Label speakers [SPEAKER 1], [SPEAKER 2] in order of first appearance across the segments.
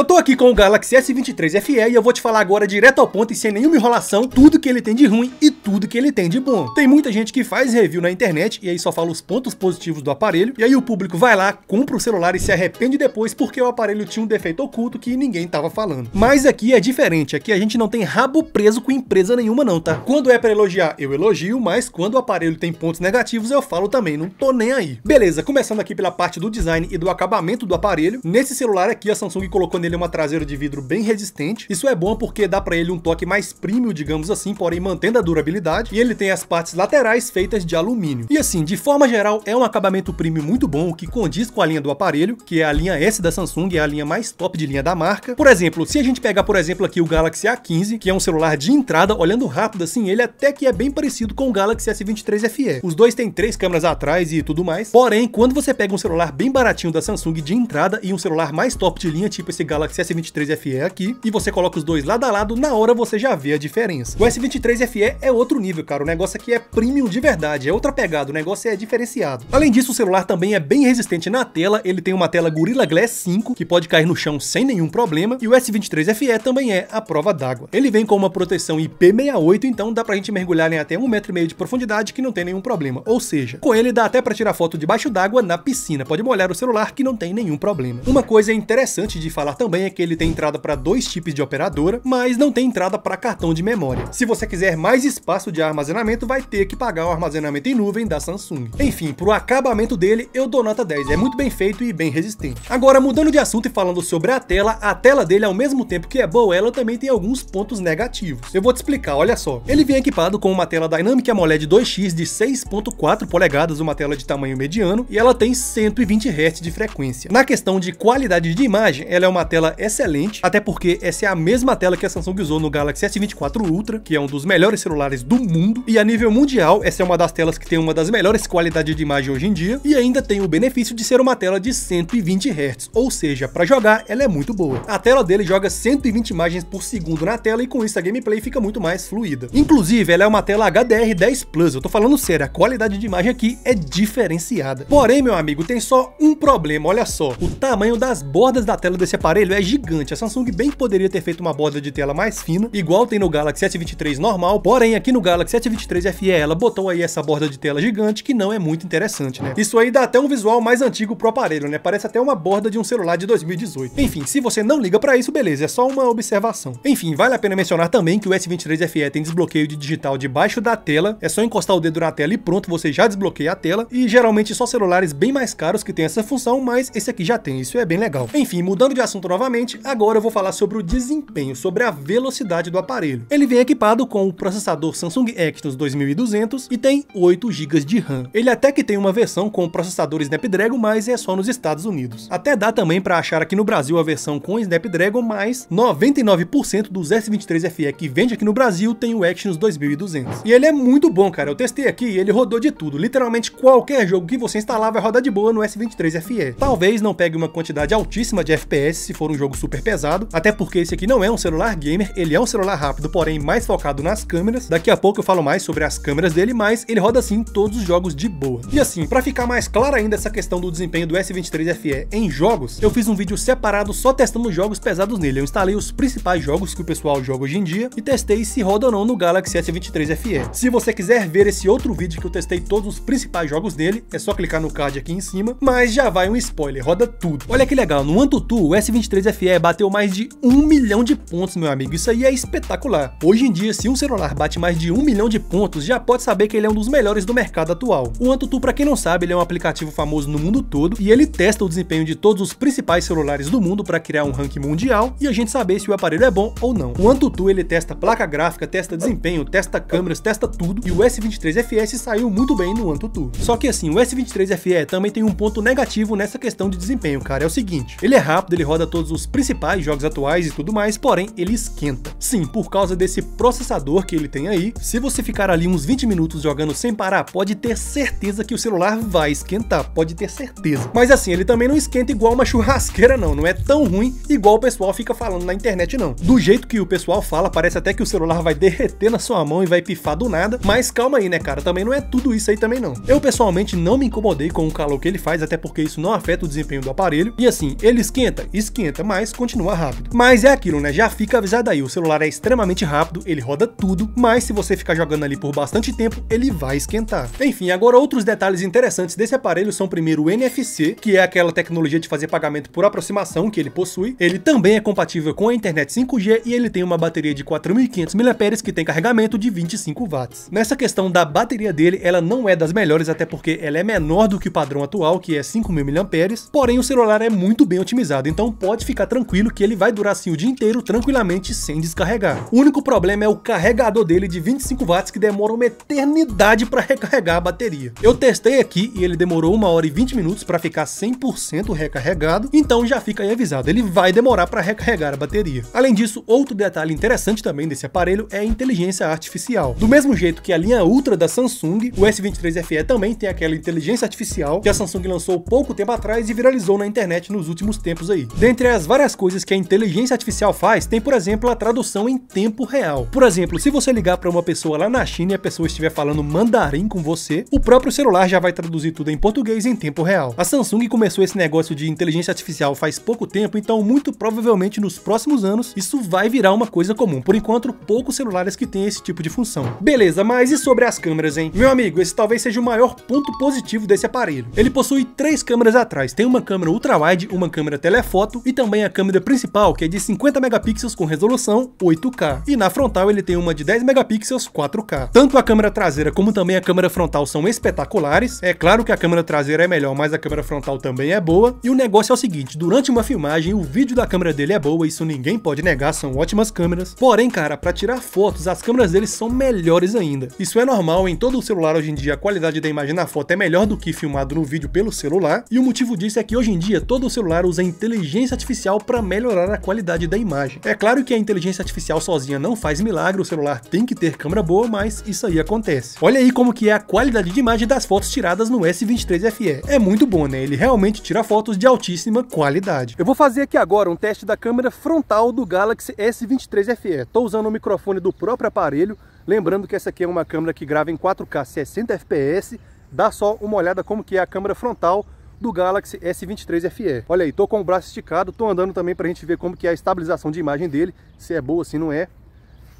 [SPEAKER 1] Eu tô aqui com o Galaxy S23 FE e eu vou te falar agora direto ao ponto e sem nenhuma enrolação, tudo que ele tem de ruim e tudo que ele tem de bom. Tem muita gente que faz review na internet e aí só fala os pontos positivos do aparelho, e aí o público vai lá, compra o celular e se arrepende depois porque o aparelho tinha um defeito oculto que ninguém tava falando. Mas aqui é diferente, aqui a gente não tem rabo preso com empresa nenhuma não, tá? Quando é para elogiar, eu elogio, mas quando o aparelho tem pontos negativos, eu falo também, não tô nem aí. Beleza, começando aqui pela parte do design e do acabamento do aparelho, nesse celular aqui a Samsung colocou nele uma traseira de vidro bem resistente. Isso é bom porque dá para ele um toque mais premium, digamos assim, porém mantendo a durabilidade. E ele tem as partes laterais feitas de alumínio. E assim, de forma geral, é um acabamento premium muito bom, que condiz com a linha do aparelho, que é a linha S da Samsung, é a linha mais top de linha da marca. Por exemplo, se a gente pegar, por exemplo, aqui o Galaxy A15, que é um celular de entrada, olhando rápido assim, ele até que é bem parecido com o Galaxy S23 FE. Os dois têm três câmeras atrás e tudo mais. Porém, quando você pega um celular bem baratinho da Samsung de entrada e um celular mais top de linha, tipo esse Galaxy Galaxy S23 FE aqui, e você coloca os dois lado a lado, na hora você já vê a diferença. O S23 FE é outro nível, cara, o negócio aqui é premium de verdade, é outra pegada, o negócio é diferenciado. Além disso, o celular também é bem resistente na tela, ele tem uma tela Gorilla Glass 5, que pode cair no chão sem nenhum problema, e o S23 FE também é a prova d'água. Ele vem com uma proteção IP68, então dá pra gente mergulhar em até um metro e meio de profundidade que não tem nenhum problema, ou seja, com ele dá até pra tirar foto debaixo d'água na piscina, pode molhar o celular que não tem nenhum problema. Uma coisa interessante de falar também é que ele tem entrada para dois tipos de operadora, mas não tem entrada para cartão de memória. Se você quiser mais espaço de armazenamento, vai ter que pagar o armazenamento em nuvem da Samsung. Enfim, pro acabamento dele, eu dou nota 10. É muito bem feito e bem resistente. Agora, mudando de assunto e falando sobre a tela, a tela dele, ao mesmo tempo que é boa, ela também tem alguns pontos negativos. Eu vou te explicar, olha só. Ele vem equipado com uma tela Dynamic AMOLED 2X de 6.4 polegadas, uma tela de tamanho mediano, e ela tem 120 Hz de frequência. Na questão de qualidade de imagem, ela é uma tela excelente, até porque essa é a mesma tela que a Samsung usou no Galaxy S24 Ultra, que é um dos melhores celulares do mundo, e a nível mundial, essa é uma das telas que tem uma das melhores qualidades de imagem hoje em dia, e ainda tem o benefício de ser uma tela de 120 Hz, ou seja, para jogar ela é muito boa. A tela dele joga 120 imagens por segundo na tela e com isso a gameplay fica muito mais fluida. Inclusive, ela é uma tela HDR10 Plus, eu tô falando sério, a qualidade de imagem aqui é diferenciada. Porém, meu amigo, tem só um problema, olha só, o tamanho das bordas da tela desse aparelho é gigante gigante. A Samsung bem poderia ter feito uma borda de tela mais fina, igual tem no Galaxy S23 normal, porém aqui no Galaxy S23 FE ela botou aí essa borda de tela gigante que não é muito interessante, né? Isso aí dá até um visual mais antigo pro aparelho, né? Parece até uma borda de um celular de 2018. Enfim, se você não liga para isso, beleza, é só uma observação. Enfim, vale a pena mencionar também que o S23 FE tem desbloqueio de digital debaixo da tela, é só encostar o dedo na tela e pronto, você já desbloqueia a tela, e geralmente só celulares bem mais caros que tem essa função, mas esse aqui já tem, isso é bem legal. Enfim, mudando de assunto novamente, agora eu vou falar sobre o desempenho, sobre a velocidade do aparelho. Ele vem equipado com o processador Samsung Exynos 2200 e tem 8 GB de RAM. Ele até que tem uma versão com processador Snapdragon, mas é só nos Estados Unidos. Até dá também para achar aqui no Brasil a versão com Snapdragon, mas 99% dos S23 FE que vende aqui no Brasil tem o Exynos 2200. E ele é muito bom, cara. Eu testei aqui e ele rodou de tudo. Literalmente qualquer jogo que você instalar vai rodar de boa no S23 FE. Talvez não pegue uma quantidade altíssima de FPS se for um jogo super pesado, até porque esse aqui não é um celular gamer, ele é um celular rápido, porém mais focado nas câmeras. Daqui a pouco eu falo mais sobre as câmeras dele, mas ele roda assim todos os jogos de boa. E assim, para ficar mais claro ainda essa questão do desempenho do S23 FE em jogos, eu fiz um vídeo separado só testando jogos pesados nele. Eu instalei os principais jogos que o pessoal joga hoje em dia e testei se roda ou não no Galaxy S23 FE. Se você quiser ver esse outro vídeo que eu testei todos os principais jogos dele, é só clicar no card aqui em cima, mas já vai um spoiler, roda tudo. Olha que legal, no AnTuTu o S23 FE bateu mais de um milhão de pontos, meu amigo. Isso aí é espetacular. Hoje em dia, se um celular bate mais de um milhão de pontos, já pode saber que ele é um dos melhores do mercado atual. O AnTuTu, para quem não sabe, ele é um aplicativo famoso no mundo todo e ele testa o desempenho de todos os principais celulares do mundo para criar um ranking mundial e a gente saber se o aparelho é bom ou não. O AnTuTu ele testa placa gráfica, testa desempenho, testa câmeras, testa tudo e o S23 FE saiu muito bem no AnTuTu. Só que assim, o S23 FE também tem um ponto negativo nessa questão de desempenho, cara. É o seguinte, ele é rápido, ele roda todos os principais jogos atuais e tudo mais, porém ele esquenta. Sim, por causa desse processador que ele tem aí, se você ficar ali uns 20 minutos jogando sem parar, pode ter certeza que o celular vai esquentar, pode ter certeza. Mas assim, ele também não esquenta igual uma churrasqueira não, não é tão ruim igual o pessoal fica falando na internet não. Do jeito que o pessoal fala, parece até que o celular vai derreter na sua mão e vai pifar do nada, mas calma aí né cara, também não é tudo isso aí também não. Eu pessoalmente não me incomodei com o calor que ele faz, até porque isso não afeta o desempenho do aparelho, e assim, ele esquenta? Esquenta mas continua rápido. Mas é aquilo, né? Já fica avisado aí, o celular é extremamente rápido, ele roda tudo, mas se você ficar jogando ali por bastante tempo, ele vai esquentar. Enfim, agora outros detalhes interessantes desse aparelho são primeiro o NFC, que é aquela tecnologia de fazer pagamento por aproximação que ele possui. Ele também é compatível com a internet 5G e ele tem uma bateria de 4.500 mAh que tem carregamento de 25 watts. Nessa questão da bateria dele, ela não é das melhores, até porque ela é menor do que o padrão atual, que é 5.000 mAh, porém o celular é muito bem otimizado, então pode ficar tranquilo que ele vai durar assim o dia inteiro tranquilamente sem descarregar. O único problema é o carregador dele de 25 watts que demora uma eternidade para recarregar a bateria. Eu testei aqui e ele demorou 1 hora e 20 minutos para ficar 100% recarregado, então já fica aí avisado, ele vai demorar para recarregar a bateria. Além disso, outro detalhe interessante também desse aparelho é a inteligência artificial. Do mesmo jeito que a linha Ultra da Samsung, o S23 FE também tem aquela inteligência artificial que a Samsung lançou pouco tempo atrás e viralizou na internet nos últimos tempos aí. Dentre as várias coisas que a inteligência artificial faz, tem por exemplo a tradução em tempo real. Por exemplo, se você ligar para uma pessoa lá na China e a pessoa estiver falando mandarim com você, o próprio celular já vai traduzir tudo em português em tempo real. A Samsung começou esse negócio de inteligência artificial faz pouco tempo, então muito provavelmente nos próximos anos isso vai virar uma coisa comum. Por enquanto, poucos celulares que têm esse tipo de função. Beleza, mas e sobre as câmeras, hein? Meu amigo, esse talvez seja o maior ponto positivo desse aparelho. Ele possui três câmeras atrás. Tem uma câmera ultra-wide, uma câmera telefoto e também a câmera principal, que é de 50 megapixels com resolução 8K. E na frontal ele tem uma de 10 megapixels 4K. Tanto a câmera traseira como também a câmera frontal são espetaculares. É claro que a câmera traseira é melhor, mas a câmera frontal também é boa. E o negócio é o seguinte, durante uma filmagem o vídeo da câmera dele é boa, isso ninguém pode negar, são ótimas câmeras. Porém, cara, para tirar fotos, as câmeras deles são melhores ainda. Isso é normal, em todo celular hoje em dia a qualidade da imagem na foto é melhor do que filmado no vídeo pelo celular. E o motivo disso é que hoje em dia todo o celular usa inteligência artificial para melhorar a qualidade da imagem. É claro que a inteligência artificial sozinha não faz milagre, o celular tem que ter câmera boa, mas isso aí acontece. Olha aí como que é a qualidade de imagem das fotos tiradas no S23 FE. É muito bom, né? Ele realmente tira fotos de altíssima qualidade. Eu vou fazer aqui agora um teste da câmera frontal do Galaxy S23 FE. Tô usando o microfone do próprio aparelho, lembrando que essa aqui é uma câmera que grava em 4K 60 fps. Dá só uma olhada como que é a câmera frontal do Galaxy S23 FE. Olha aí, tô com o braço esticado, tô andando também pra gente ver como que é a estabilização de imagem dele, se é boa, se não é.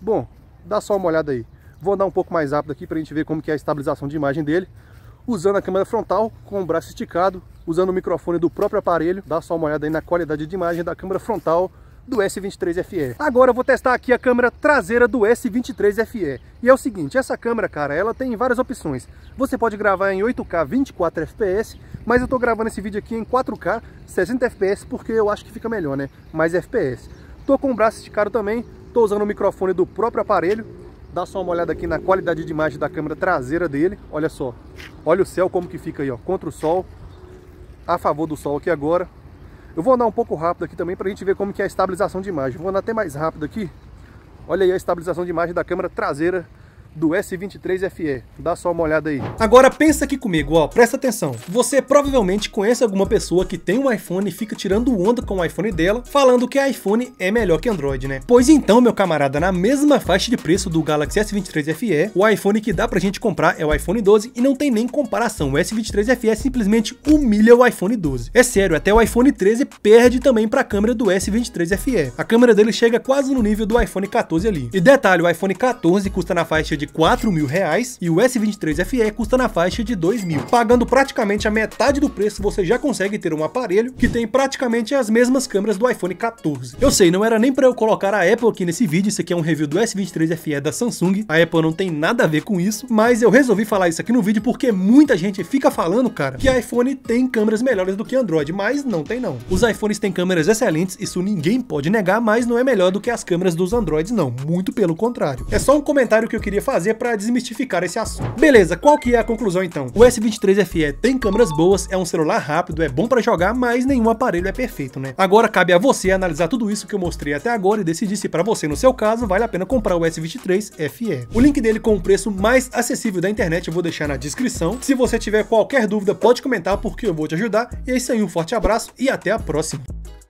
[SPEAKER 1] Bom, dá só uma olhada aí. Vou andar um pouco mais rápido aqui pra gente ver como que é a estabilização de imagem dele. Usando a câmera frontal, com o braço esticado, usando o microfone do próprio aparelho. Dá só uma olhada aí na qualidade de imagem da câmera frontal do S23 FE. Agora eu vou testar aqui a câmera traseira do S23 FE. E é o seguinte, essa câmera, cara, ela tem várias opções. Você pode gravar em 8K 24 fps, mas eu tô gravando esse vídeo aqui em 4K 60 fps porque eu acho que fica melhor, né? Mais FPS. Tô com o braço esticado também, tô usando o microfone do próprio aparelho. Dá só uma olhada aqui na qualidade de imagem da câmera traseira dele. Olha só. Olha o céu como que fica aí, ó, contra o sol. A favor do sol aqui agora. Eu vou andar um pouco rápido aqui também para a gente ver como que é a estabilização de imagem. Vou andar até mais rápido aqui. Olha aí a estabilização de imagem da câmera traseira do S23 FE. Dá só uma olhada aí. Agora pensa aqui comigo, ó, presta atenção. Você provavelmente conhece alguma pessoa que tem um iPhone e fica tirando onda com o iPhone dela, falando que iPhone é melhor que Android, né? Pois então, meu camarada, na mesma faixa de preço do Galaxy S23 FE, o iPhone que dá pra gente comprar é o iPhone 12 e não tem nem comparação. O S23 FE simplesmente humilha o iPhone 12. É sério, até o iPhone 13 perde também pra câmera do S23 FE. A câmera dele chega quase no nível do iPhone 14 ali. E detalhe, o iPhone 14 custa na faixa de 4 mil reais e o S23 FE custa na faixa de 2 mil. Pagando praticamente a metade do preço, você já consegue ter um aparelho que tem praticamente as mesmas câmeras do iPhone 14. Eu sei, não era nem para eu colocar a Apple aqui nesse vídeo, isso aqui é um review do S23 FE da Samsung, a Apple não tem nada a ver com isso, mas eu resolvi falar isso aqui no vídeo porque muita gente fica falando, cara, que iPhone tem câmeras melhores do que Android, mas não tem não. Os iPhones têm câmeras excelentes, isso ninguém pode negar, mas não é melhor do que as câmeras dos Androids não, muito pelo contrário. É só um comentário que eu queria fazer para desmistificar esse assunto. Beleza, qual que é a conclusão então? O S23 FE tem câmeras boas, é um celular rápido, é bom para jogar, mas nenhum aparelho é perfeito, né? Agora cabe a você analisar tudo isso que eu mostrei até agora e decidir se para você, no seu caso, vale a pena comprar o S23 FE. O link dele com o preço mais acessível da internet eu vou deixar na descrição. Se você tiver qualquer dúvida, pode comentar porque eu vou te ajudar. E é isso aí, um forte abraço e até a próxima.